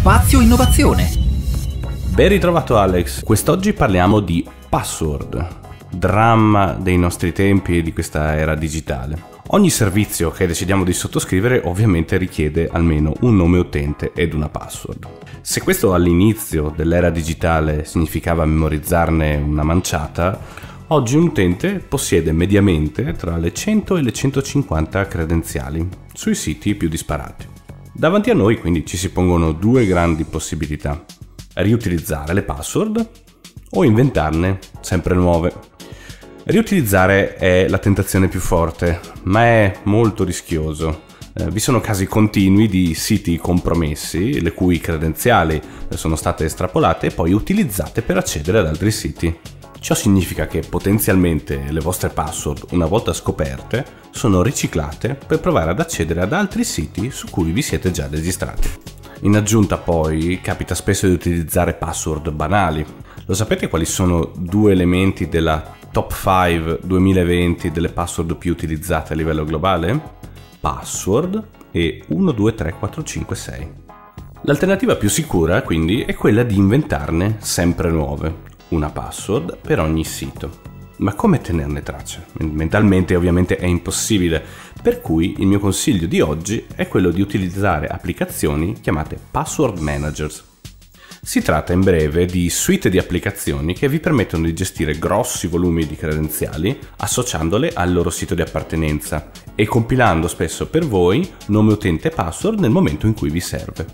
Spazio Innovazione. Ben ritrovato Alex, quest'oggi parliamo di password, dramma dei nostri tempi e di questa era digitale. Ogni servizio che decidiamo di sottoscrivere ovviamente richiede almeno un nome utente ed una password. Se questo all'inizio dell'era digitale significava memorizzarne una manciata, oggi un utente possiede mediamente tra le 100 e le 150 credenziali sui siti più disparati. Davanti a noi quindi ci si pongono due grandi possibilità. Riutilizzare le password o inventarne sempre nuove. Riutilizzare è la tentazione più forte, ma è molto rischioso. Eh, vi sono casi continui di siti compromessi, le cui credenziali sono state estrapolate e poi utilizzate per accedere ad altri siti. Ciò significa che potenzialmente le vostre password, una volta scoperte, sono riciclate per provare ad accedere ad altri siti su cui vi siete già registrati. In aggiunta poi capita spesso di utilizzare password banali. Lo sapete quali sono due elementi della top 5 2020 delle password più utilizzate a livello globale? Password e 1, 2, 3, 4, 5, 6. L'alternativa più sicura quindi è quella di inventarne sempre nuove, una password per ogni sito. Ma come tenerne traccia? Mentalmente ovviamente è impossibile, per cui il mio consiglio di oggi è quello di utilizzare applicazioni chiamate password managers si tratta in breve di suite di applicazioni che vi permettono di gestire grossi volumi di credenziali associandole al loro sito di appartenenza e compilando spesso per voi nome utente e password nel momento in cui vi serve.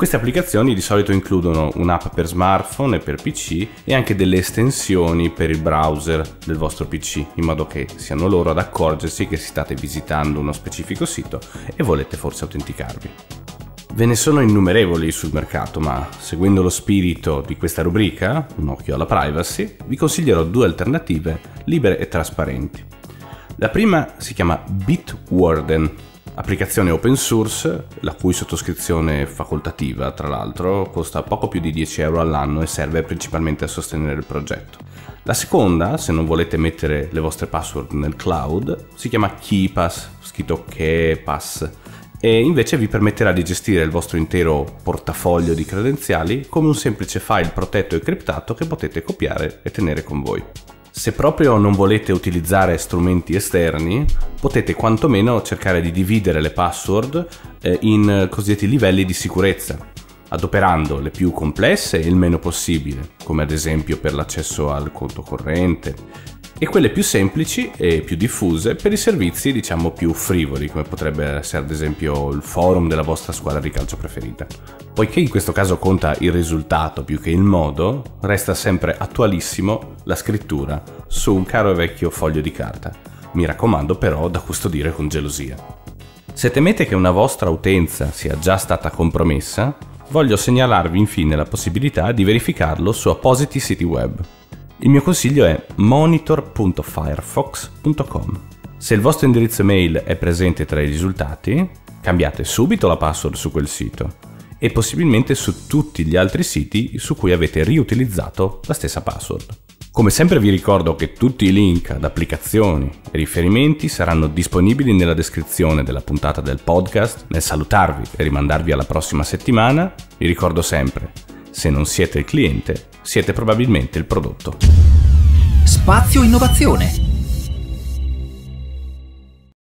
Queste applicazioni di solito includono un'app per smartphone e per PC e anche delle estensioni per il browser del vostro PC, in modo che siano loro ad accorgersi che state visitando uno specifico sito e volete forse autenticarvi. Ve ne sono innumerevoli sul mercato, ma seguendo lo spirito di questa rubrica, un occhio alla privacy, vi consiglierò due alternative libere e trasparenti. La prima si chiama Bitwarden, applicazione open source, la cui sottoscrizione facoltativa, tra l'altro, costa poco più di 10 euro all'anno e serve principalmente a sostenere il progetto. La seconda, se non volete mettere le vostre password nel cloud, si chiama KeePass, scritto KeePass e invece vi permetterà di gestire il vostro intero portafoglio di credenziali come un semplice file protetto e criptato che potete copiare e tenere con voi. Se proprio non volete utilizzare strumenti esterni, potete quantomeno cercare di dividere le password eh, in cosiddetti livelli di sicurezza, adoperando le più complesse il meno possibile, come ad esempio per l'accesso al conto corrente, e quelle più semplici e più diffuse per i servizi diciamo più frivoli come potrebbe essere ad esempio il forum della vostra squadra di calcio preferita. Poiché in questo caso conta il risultato più che il modo, resta sempre attualissimo la scrittura su un caro e vecchio foglio di carta. Mi raccomando però da custodire con gelosia. Se temete che una vostra utenza sia già stata compromessa, voglio segnalarvi infine la possibilità di verificarlo su appositi siti web. Il mio consiglio è monitor.firefox.com. Se il vostro indirizzo mail è presente tra i risultati, cambiate subito la password su quel sito e possibilmente su tutti gli altri siti su cui avete riutilizzato la stessa password. Come sempre vi ricordo che tutti i link ad applicazioni e riferimenti saranno disponibili nella descrizione della puntata del podcast. Nel salutarvi e rimandarvi alla prossima settimana, vi ricordo sempre, se non siete il cliente, siete probabilmente il prodotto. Spazio Innovazione